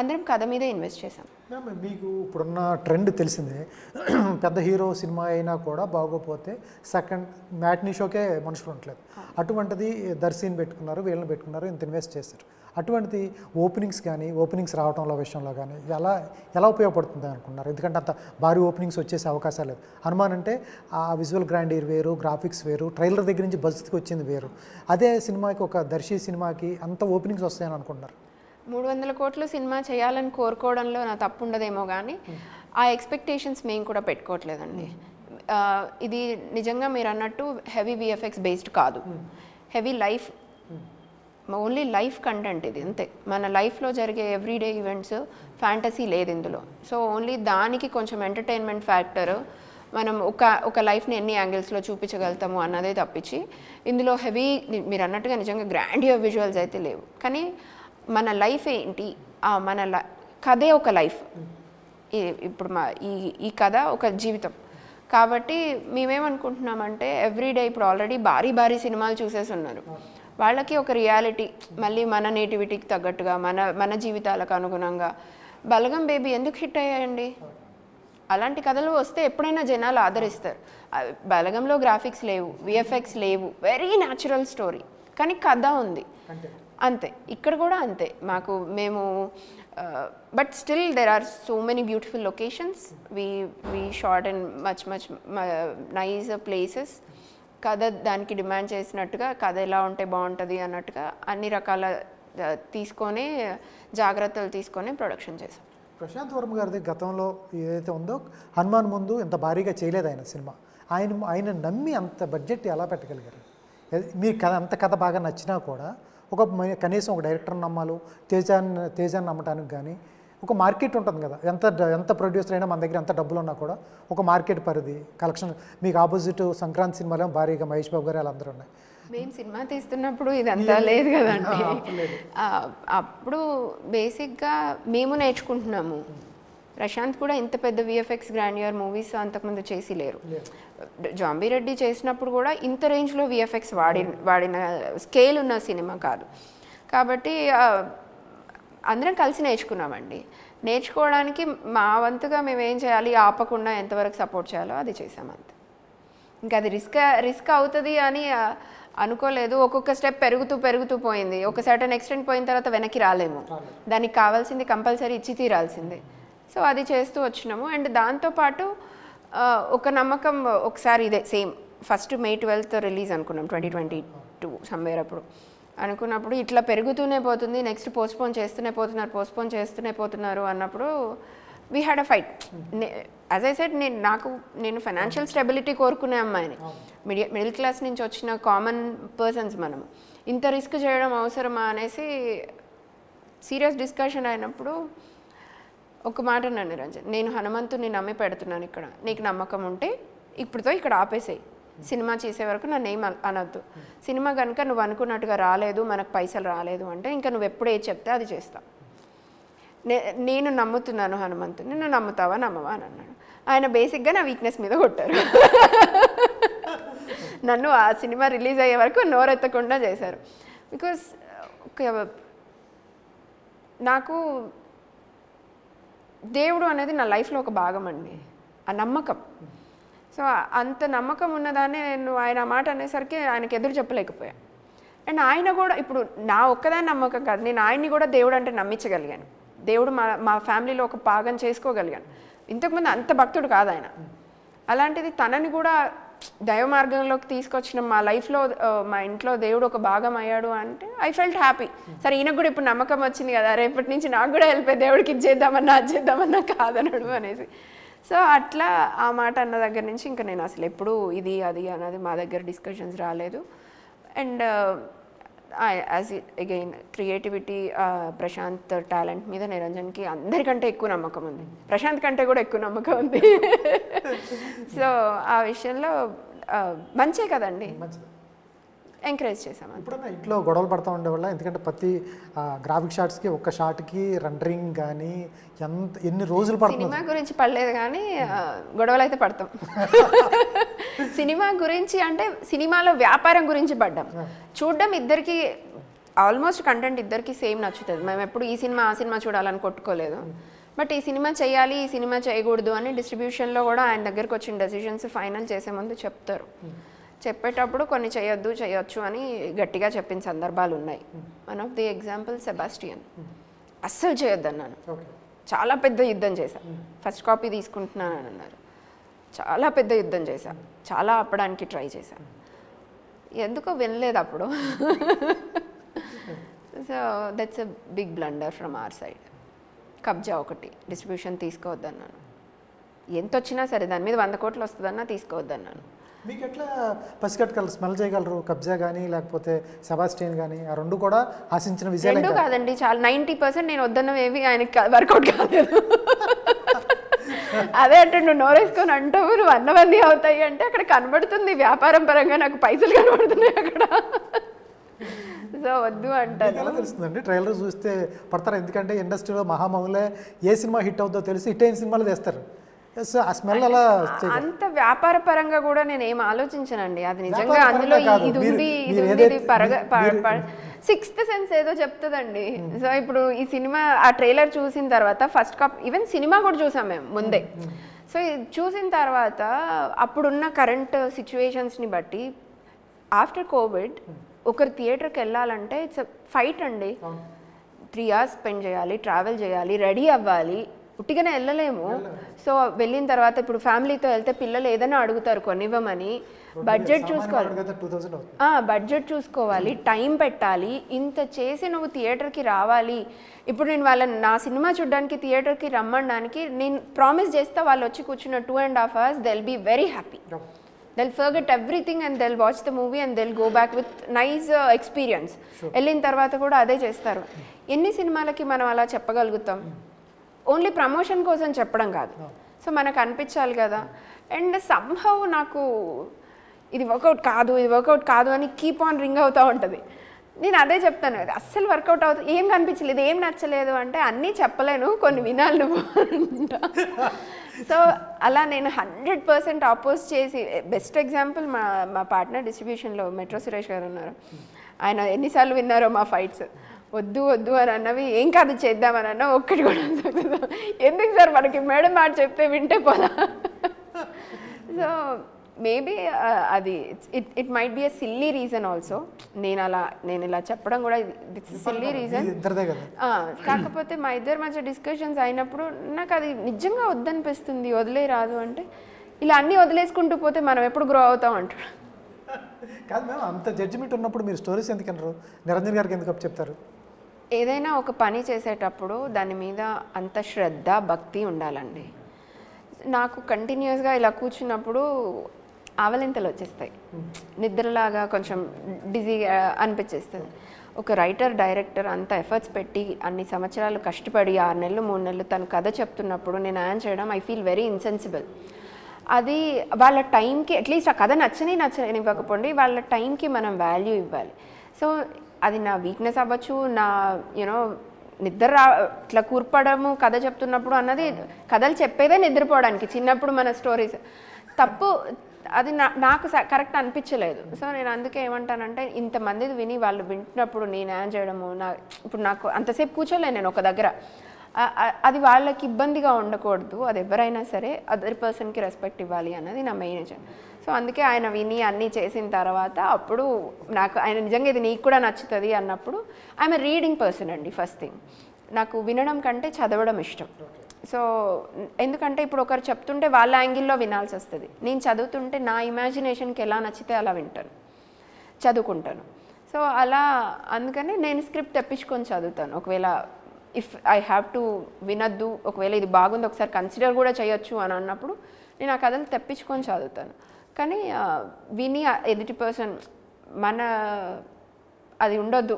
B: అందరం కథ మీదే ఇన్వెస్ట్ చేసాం
A: మ్యామ్, మీకు ఇప్పుడున్న ట్రెండ్ తెలిసిందే. పెద్ద హీరో సినిమా అయినా కూడా బాగోపోతే సెకండ్ మ్యాట్నీ షోకే మనుషులు ఉండలేదు అటువంటిది దర్శిని పెట్టుకున్నారు వీళ్ళని పెట్టుకున్నారు ఇంత ఇన్వెస్ట్ చేశారు. అటువంటిది ఓపెనింగ్స్ కానీ ఓపెనింగ్స్ రావడంలో విషయంలో కానీ ఎలా ఎలా ఉపయోగపడుతుంది అనుకున్నారు ఎందుకంటే అంత భారీ ఓపెనింగ్స్ వచ్చేసే అవకాశాలు లేదు హనుమాన్ అంటే ఆ విజువల్ గ్రాండీర్ వేరు గ్రాఫిక్స్ వేరు ట్రైలర్ దగ్గర నుంచి బజ్కి వచ్చింది వేరు. అదే సినిమాకి ఒక దర్శి సినిమాకి అంత ఓపెనింగ్స్ వస్తాయని అనుకుంటున్నారు?
B: మూడు వందల కోట్లు సినిమా చేయాలని కోరుకోవడంలో నా తప్పు ఉండదేమో కానీ ఆ ఎక్స్పెక్టేషన్స్ మేము కూడా పెట్టుకోవట్లేదండి. ఇది నిజంగా మీరు అన్నట్టు హెవీ విఎఫ్ఎక్స్ బేస్డ్ కాదు. Heavy life only life content ఇది అంతే. మన లైఫ్లో జరిగే ఎవ్రీడే ఈవెంట్స్ ఫ్యాంటసీ లేదు ఇందులో. సో ఓన్లీ దానికి కొంచెం ఎంటర్టైన్మెంట్ ఫ్యాక్టర్ మనం ఒక ఒక లైఫ్ని ఎన్ని యాంగిల్స్లో చూపించగలుగుతాము అన్నదే తప్పించి ఇందులో హెవీ మీరు అన్నట్టుగా నిజంగా గ్రాండియర్ విజువల్స్ అయితే లేవు. కానీ మన లైఫ్ ఏంటి? మన కథే ఒక లైఫ్ ఇప్పుడు మా ఈ ఈ కథ ఒక జీవితం. కాబట్టి మేమేమనుకుంటున్నామంటే ఎవ్రీడే ఇప్పుడు ఆల్రెడీ భారీ భారీ సినిమాలు చూసేసి ఉన్నారు. వాళ్ళకి ఒక రియాలిటీ మళ్ళీ మన నేటివిటీకి తగ్గట్టుగా మన మన జీవితాలకు అనుగుణంగా. బలగం బేబీ ఎందుకు హిట్ అయ్యాయండి? అలాంటి కథలు వస్తే ఎప్పుడైనా జనాలు ఆదరిస్తారు. బలగంలో గ్రాఫిక్స్ లేవు విఎఫ్ఎక్స్ లేవు వెరీ న్యాచురల్ స్టోరీ. కానీ కథ ఉంది. అంతే. ఇక్కడ కూడా అంతే. మాకు మేము but still there are so many beautiful locations. We we shot and much much nice places. కథ దానికి డిమాండ్ చేసినట్టుగా కథ ఎలా ఉంటే బాగుంటుంది అన్నట్టుగా అన్ని రకాల తీసుకొని జాగ్రత్తలు తీసుకొని ప్రొడక్షన్ చేశాం.
A: ప్రశాంత్ వర్మ గారిది గతంలో ఏదైతే ఉందో హనుమాన్ ముందు ఇంత భారీగా చేయలేదు ఆయన సినిమా. ఆయన ఆయన నమ్మి అంత బడ్జెట్ ఎలా పెట్టగలిగారు? మీరు కథ అంత కథ బాగా నచ్చినా కూడా ఒక మ- కనీసం ఒక డైరెక్టర్ నమ్మాలి తేజాన్ని తేజాన్ని నమ్మటానికి కానీ ఒక మార్కెట్ ఉంటుంది కదా. ఎంత ఎంత ప్రొడ్యూసర్ అయినా మన దగ్గర ఎంత డబ్బులు ఉన్నా కూడా ఒక మార్కెట్ పరిధి కలెక్షన్ మీకు ఆపోజిట్ సంక్రాంతి సినిమాలో భారీగా మహేష్ బాబు గారు వాళ్ళందరూ ఉన్నాయి.
B: మేము సినిమా తీస్తున్నప్పుడు ఇదంతా లేదు కదండి. అప్పుడు బేసిక్గా మేము నేర్చుకుంటున్నాము. ప్రశాంత్ కూడా ఇంత పెద్ద విఎఫ్ఎక్స్ గ్రాండియర్ మూవీస్ అంతకుముందు చేసి లేరు. జాంబీ రెడ్డి చేసినప్పుడు కూడా ఇంత రేంజ్లో విఎఫ్ఎక్స్ వాడి వాడిన స్కేల్ ఉన్న సినిమా కాదు. కాబట్టి అందరం కలిసి నేర్చుకున్నామండి. నేర్చుకోవడానికి మా వంతుగా మేము ఏం చేయాలి? ఆపకుండా ఎంతవరకు సపోర్ట్ చేయాలో అది చేసాం అంతే. ఇంకా అది రిస్క్ రిస్క్ అవుతుంది అని అనుకోలేదు. ఒక్కొక్క స్టెప్ పెరుగుతూ పెరుగుతూ పోయింది. ఒక సర్టన్ ఎక్స్టెంట్ పోయిన తర్వాత వెనక్కి రాలేము. దానికి కావాల్సింది కంపల్సరీ ఇచ్చి తీరాల్సిందే. సో అది చేస్తూ వచ్చినాము. అండ్ దాంతోపాటు ఒక నమ్మకం ఒకసారి ఇదే same. First May twelfth release అనుకున్నాం ట్వంటీ ట్వంటీ టూ సమ్వేర్ అప్పుడు. అనుకున్నప్పుడు ఇట్లా పెరుగుతూనే పోతుంది నెక్స్ట్ పోస్ట్పోన్ చేస్తూనే పోతున్నారు పోస్ట్పోన్ చేస్తూనే పోతున్నారు అన్నప్పుడు we had a fight as I said నేను నాకు నేను ఫైనాన్షియల్ స్టెబిలిటీ కోరుకునే అమ్మాయిని. మిడిల్ మిడిల్ క్లాస్ నుంచి వచ్చిన కామన్ పర్సన్స్ మనము. ఇంత రిస్క్ చేయడం అవసరమా అనేసి సీరియస్ డిస్కషన్ అయినప్పుడు ఒక మాట అన్నాను నిరంజన్ నేను హనుమంతుని నమ్మి పెడుతున్నాను ఇక్కడ. నీకు నమ్మకం ఉంటే ఇప్పుడుతో ఇక్కడ ఆపేసేయి. సినిమా చేసే వరకు నన్ను ఏం అన- అనొద్దు. సినిమా కనుక నువ్వు అనుకున్నట్టుగా రాలేదు మనకు పైసలు రాలేదు అంటే ఇంకా నువ్వు ఎప్పుడు ఏది చెప్తే అది చేస్తా నే నేను నమ్ముతున్నాను హనుమంతుని నువ్వు నమ్ముతావా నమ్మవా అని అన్నాడు. ఆయన బేసిక్గా నా వీక్నెస్ మీద కొట్టారు. నన్ను ఆ సినిమా రిలీజ్ అయ్యే వరకు నోరెత్తకుండా చేశారు. బికాస్ నాకు దేవుడు అనేది నా లైఫ్లో ఒక భాగం అండి. ఆ నమ్మకం. సో అంత నమ్మకం ఉన్నదాన్ని నేను ఆయన మాట అనేసరికి ఆయనకి ఎదురు చెప్పలేకపోయా అండ్ ఆయన కూడా ఇప్పుడు నా ఒక్కదాని నమ్మకం కాదు నేను ఆయన్ని కూడా దేవుడు అంటే నమ్మించగలిగాను. దేవుడు మా మా ఫ్యామిలీలో ఒక భాగం చేసుకోగలిగాను. ఇంతకుముందు అంత భక్తుడు కాదు ఆయన. అలాంటిది తనని కూడా దైవ మార్గంలోకి తీసుకొచ్చిన మా లైఫ్లో మా ఇంట్లో దేవుడు ఒక భాగం అయ్యాడు అంటే ఐ ఫెల్ట్ హ్యాపీ సరే ఈయనకు కూడా ఇప్పుడు నమ్మకం వచ్చింది కదా రేపటి నుంచి నాకు కూడా వెళ్ళిపోయి దేవుడికి ఇది చేద్దామన్నా అది చేద్దామన్నా కాదనడు అనేసి. సో అట్లా ఆ మాట అన్న దగ్గర నుంచి ఇంకా నేను అసలు ఎప్పుడు ఇది అది అన్నది మా దగ్గర డిస్కషన్స్ రాలేదు. And as again creativity Prashanth talent మీద నిరంజన్కి అందరికంటే ఎక్కువ నమ్మకం ఉంది. ప్రశాంత్ కంటే కూడా ఎక్కువ నమ్మకం ఉంది. సో ఆ విషయంలో uh, మంచే కదండి. ఎంకరేజ్ చేసాం
A: ఇప్పుడన్నా ఇంట్లో గొడవలు పడతా ఉండేవాళ్ళ? ఎందుకంటే ప్రతి గ్రాఫిక్ షాట్స్కి ఒక్క షాట్కి రెండరింగ్ కానీ ఎంత ఎన్ని రోజులు పడుతుంది?
B: సినిమా గురించి పడలేదు కానీ గొడవలు అయితే పడతాం. సినిమా గురించి అంటే సినిమాలో వ్యాపారం గురించి పడ్డాం. చూడడం ఇద్దరికి ఆల్మోస్ట్ కంటెంట్ ఇద్దరికి సేమ్ నచ్చుతుంది. మేము ఎప్పుడు ఈ సినిమా ఆ సినిమా చూడాలని కొట్టుకోలేదు. బట్ ఈ సినిమా చేయాలి ఈ సినిమా చేయకూడదు అని డిస్ట్రిబ్యూషన్లో కూడా ఆయన దగ్గరకు వచ్చిన డెసిషన్స్ ఫైనల్ చేసే ముందు చెప్తారు. చెప్పేటప్పుడు కొన్ని చేయొద్దు చేయొచ్చు అని గట్టిగా చెప్పిన సందర్భాలు ఉన్నాయి. One of the example Sebastian అస్సలు చేయొద్దు అన్నాను చాలా పెద్ద యుద్ధం చేశా. ఫస్ట్ కాపీ తీసుకుంటున్నాను అని అన్నారు. చాలా పెద్ద యుద్ధం చేశా. చాలా ఆపడానికి ట్రై చేశా. ఎందుకో వినలేదు అప్పుడు. So that's a big blunder from our side Kabzaa ఒకటి. డిస్ట్రిబ్యూషన్ తీసుకోవద్దన్నాను. ఎంత వచ్చినా సరే దాని మీద వంద కోట్లు వస్తుందన్నా తీసుకోవద్దన్నాను.
A: మీకు ఎట్లా పసిగట్టగలరు స్మెల్ చేయగలరు? కబ్జా కానీ లేకపోతే సెబాస్టియన్ కానీ ఆ రెండు కూడా ఆశించిన విజయాలు
B: రెండు కాదండి చాలా. నైంటీ పర్సెంట్ నేను వద్దన్నవేవి ఆయనకి వర్కౌట్ కాలేదు. అదే అంటే నువ్వు నోరేసుకొని అంటావు నువ్వు అన్నవన్నీ అవుతాయి అంటే అక్కడ కనబడుతుంది. వ్యాపారం పరంగా నాకు పైసలు కనబడుతున్నాయి అక్కడ. సో వద్దు అంటారు
A: ఎలా తెలుస్తుందండి? ట్రైలర్ చూస్తే పడతారు. ఎందుకంటే ఇండస్ట్రీలో మహామహులే ఏ సినిమా హిట్ అవుతుందో తెలిసి. హిట్ అయిన సినిమాలు తెస్తారు. ఆ స్మెల్ అలా చే-
B: అంత వ్యాపార పరంగా కూడా నేను ఏం ఆలోచించనండి. అది నిజంగా అందులో. ఇది ఉంది ఇది ఉంది సిక్స్త్ సెన్స్ ఏదో చెప్తుందండి. సో ఇప్పుడు ఈ సినిమా ఆ ట్రైలర్ చూసిన తర్వాత ఫస్ట్ కాప్ ఈవెన్ సినిమా కూడా చూసాం మేము ముందే. సో ఇది చూసిన తర్వాత అప్పుడున్న కరెంట్ సిచ్యువేషన్స్ని బట్టి ఆఫ్టర్ కోవిడ్ ఒకరు థియేటర్కి వెళ్ళాలంటే ఇట్స్ ఫైట్ అండి. త్రీ అవర్స్ స్పెండ్ చేయాలి ట్రావెల్ చేయాలి రెడీ అవ్వాలి. ఉట్టిగానే వెళ్ళలేము. సో వెళ్ళిన తర్వాత ఇప్పుడు ఫ్యామిలీతో వెళ్తే పిల్లలు ఏదైనా అడుగుతారు కొనివ్వమని. బడ్జెట్ చూసుకోవాలి. బడ్జెట్ చూసుకోవాలి టైం పెట్టాలి. ఇంత చేసి నువ్వు థియేటర్కి రావాలి. ఇప్పుడు నేను వాళ్ళ నా సినిమా చూడడానికి థియేటర్కి రమ్మడానికి నేను ప్రామిస్ చేస్తా వాళ్ళు వచ్చి కూర్చున్న two and half hours they'll be very happy they'll forget everything and they'll watch the movie and they'll go back with nice experience వెళ్ళిన తర్వాత కూడా అదే చేస్తారు. ఎన్ని సినిమాలకి మనం అలా చెప్పగలుగుతాం? ఓన్లీ ప్రమోషన్ కోసం చెప్పడం కాదు. సో మనకు అనిపించాలి కదా. అండ్ సంహవ్ నాకు ఇది వర్కౌట్ కాదు ఇది వర్కౌట్ కాదు అని కీప్ ఆన్ రింగ్ అవుతూ ఉంటుంది. నేను అదే చెప్తాను అది అస్సలు వర్కౌట్ అవుతుంది ఏం కనిపించలేదు ఏం నచ్చలేదు అంటే అన్నీ చెప్పలేను కొన్ని వినాలి నువ్వు. సో అలా నేను హండ్రెడ్ పర్సెంట్ అపోజ్ చేసి బెస్ట్ ఎగ్జాంపుల్ మా మా పార్ట్నర్ డిస్ట్రిబ్యూషన్లో మెట్రో సురేష్ గారు ఉన్నారు. ఆయన ఎన్నిసార్లు విన్నారో మా ఫైట్స్ వద్దు వద్దు అని అన్నవి ఏం కాదు చేద్దామని అన్న ఒక్కటి కూడా. ఎందుకు సార్ మనకి మేడం మాట చెప్తే వింటే పోదా? సో మేబీ అది it it might be a silly reason also నేను అలా నేను ఇలా చెప్పడం కూడా ఇట్స్ సిల్లీ రీజన్ కాకపోతే మా ఇద్దరి మధ్య డిస్కషన్స్ అయినప్పుడు నాకు అది నిజంగా వద్దనిపిస్తుంది వదిలే రాదు అంటే. ఇలా అన్నీ వదిలేసుకుంటూ పోతే మనం ఎప్పుడు గ్రో అవుతాం అంటాడు
A: కాదు మేము అంత జడ్జిమెంట్ ఉన్నప్పుడు మీరు స్టోరీస్ ఎందుకు అన్నారు నిరంజన్ గారికి ఎందుకు చెప్తారు
B: ఏదైనా ఒక పని చేసేటప్పుడు దాని మీద అంత శ్రద్ధ భక్తి ఉండాలండి. నాకు కంటిన్యూస్గా ఇలా కూర్చున్నప్పుడు ఆవలింతలు వచ్చేస్తాయి. నిద్రలాగా కొంచెం డిజీగా అనిపించేస్తుంది. ఒక రైటర్ డైరెక్టర్ అంత ఎఫర్ట్స్ పెట్టి అన్ని సంవత్సరాలు కష్టపడి ఆరు నెలలు మూడు నెలలు తను కథ చెప్తున్నప్పుడు నేను యాన్ చేయడం ఐ ఫీల్ వెరీ ఇన్సెన్సిబుల్ అది వాళ్ళ టైంకి అట్లీస్ట్ ఆ కథ నచ్చని నచ్చని ఇవ్వకపోండి వాళ్ళ టైంకి మనం వాల్యూ ఇవ్వాలి. సో అది నా వీక్నెస్ అవ్వచ్చు నా యూనో నిద్ర రా ఇట్లా కూర్పడము కథ చెప్తున్నప్పుడు అన్నది కథలు చెప్పేదే నిద్రపోవడానికి చిన్నప్పుడు మన స్టోరీస్ తప్పు అది నా నాకు కరెక్ట్ అనిపించలేదు. సో నేను అందుకే ఏమంటానంటే ఇంతమంది విని వాళ్ళు వింటున్నప్పుడు నేను యాన్ చేయడము నా ఇప్పుడు నాకు అంతసేపు కూర్చోలేను నేను ఒక దగ్గర. అది వాళ్ళకి ఇబ్బందిగా ఉండకూడదు అది ఎవరైనా సరే అదర్ పర్సన్కి రెస్పెక్ట్ ఇవ్వాలి అన్నది నా మెయిన్ ఎజెండా సో అందుకే ఆయన విని అన్నీ చేసిన తర్వాత అప్పుడు నాకు ఆయన నిజంగా ఇది నీకు కూడా నచ్చుతుంది అన్నప్పుడు ఐఎమ్ రీడింగ్ పర్సన్ అండి ఫస్ట్ థింగ్ నాకు వినడం కంటే చదవడం ఇష్టం. సో ఎందుకంటే ఇప్పుడు ఒకరు చెప్తుంటే వాళ్ళ యాంగిల్లో వినాల్సి వస్తుంది. నేను చదువుతుంటే నా ఇమాజినేషన్కి ఎలా నచ్చితే అలా వింటాను. చదువుకుంటాను. సో అలా అందుకని నేను స్క్రిప్ట్ తెప్పించుకొని చదువుతాను. ఒకవేళ ఇఫ్ ఐ హ్యావ్ టు వినద్దు ఒకవేళ ఇది బాగుంది ఒకసారి కన్సిడర్ కూడా చేయొచ్చు అని అన్నప్పుడు నేను ఆ కథలు తెప్పించుకొని చదువుతాను. కానీ విని ఎదుటి పర్సన్ మన అది ఉండొద్దు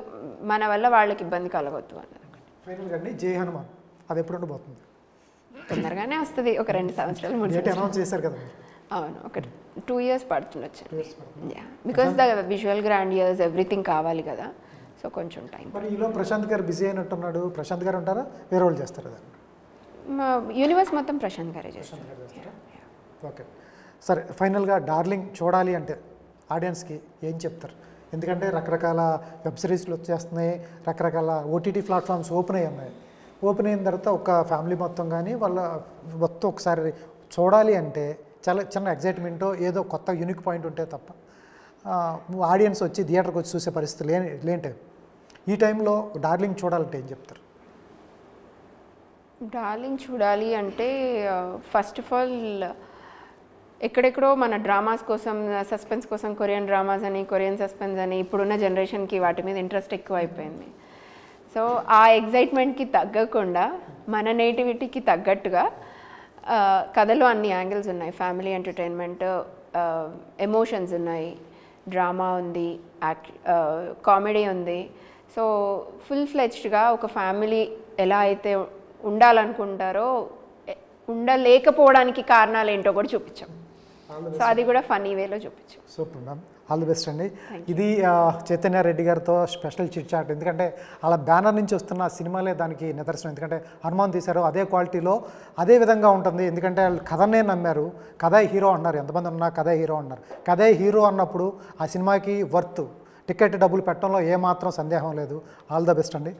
B: మన వల్ల వాళ్ళకి ఇబ్బంది కలగొద్దు అన్నది
A: ఫైనల్గా అండి జై హనుమాన్. అది ఎప్పుడు ఉండబోతుంది
B: తొందరగానే వస్తుంది ఒక రెండు సంవత్సరాలు
A: అనౌన్స్ చేశారు కదా
B: అవును ఒక two years పడుతుండొచ్చు because the visual grand years everything కావాలి కదా. సో కొంచెం టైం
A: మరి ఈలో ప్రశాంత్ గారు బిజీ అయినట్టున్నాడు ప్రశాంత్ గారు ఉంటారా? వేరే వాళ్ళు చేస్తారా
B: యూనివర్స్ మొత్తం ప్రశాంత్ గారు చేస్తారా.
A: ఓకే సరే ఫైనల్గా డార్లింగ్ చూడాలి అంటే ఆడియన్స్కి ఏం చెప్తారు? ఎందుకంటే రకరకాల వెబ్ సిరీస్లు వచ్చేస్తున్నాయి రకరకాల ఓటీటీ ప్లాట్ఫామ్స్ ఓపెన్ అయ్యి ఉన్నాయి. ఓపెన్ అయిన తర్వాత ఒక ఫ్యామిలీ మొత్తం కానీ వాళ్ళ మొత్తం ఒకసారి చూడాలి అంటే చాలా చిన్న ఎగ్జైట్మెంటో ఏదో కొత్త యూనిక్ పాయింట్ ఉంటే తప్ప ఆడియన్స్ వచ్చి థియేటర్కి వచ్చి చూసే పరిస్థితి లేని లేంటే ఈ టైంలో డార్లింగ్ చూడాలంటే ఏం చెప్తారు?
B: డార్లింగ్ చూడాలి అంటే ఫస్ట్ ఆఫ్ ఆల్ ఎక్కడెక్కడో మన డ్రామాస్ కోసం సస్పెన్స్ కోసం కొరియన్ డ్రామాస్ అని కొరియన్ సస్పెన్స్ అని ఇప్పుడున్న జనరేషన్కి వాటి మీద ఇంట్రెస్ట్ ఎక్కువ అయిపోయింది సో ఆ ఎగ్జైట్మెంట్కి తగ్గకుండా మన నేటివిటీకి తగ్గట్టుగా కథలు కథలో అన్ని యాంగిల్స్ ఉన్నాయి. ఫ్యామిలీ ఎంటర్టైన్మెంట్ ఎమోషన్స్ ఉన్నాయి. డ్రామా ఉంది యాక్ట్ కామెడీ ఉంది. సో ఫుల్ ఫ్లెచ్డ్గా ఒక ఫ్యామిలీ ఎలా అయితే ఉండాలనుకుంటారో ఉండలేకపోవడానికి కారణాలు ఏంటో కూడా చూపించాం. సో అది కూడా ఫనీ వేలో చూపించు.
A: Super ma'am. All the best అండి. ఇది చైతన్య రెడ్డి గారితో స్పెషల్ చిట్ చాట్. ఎందుకంటే అలా బ్యానర్ నుంచి వస్తున్న సినిమాలే దానికి నిదర్శనం. ఎందుకంటే హనుమాన్ తీశారు అదే క్వాలిటీలో అదే విధంగా ఉంటుంది. ఎందుకంటే వాళ్ళు కథనే నమ్మారు. కథే హీరో అన్నారు. ఎంతమంది ఉన్నా కథే హీరో అన్నారు. కథే హీరో అన్నప్పుడు ఆ సినిమాకి వర్త్. టికెట్ డబ్బులు పెట్టడంలో ఏమాత్రం సందేహం లేదు. ఆల్ ద బెస్ట్ అండి.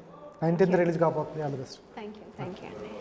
A: నైన్టీన్త్ రిలీజ్ కాబోతుంది. All the best.
B: Thank you thank you అండి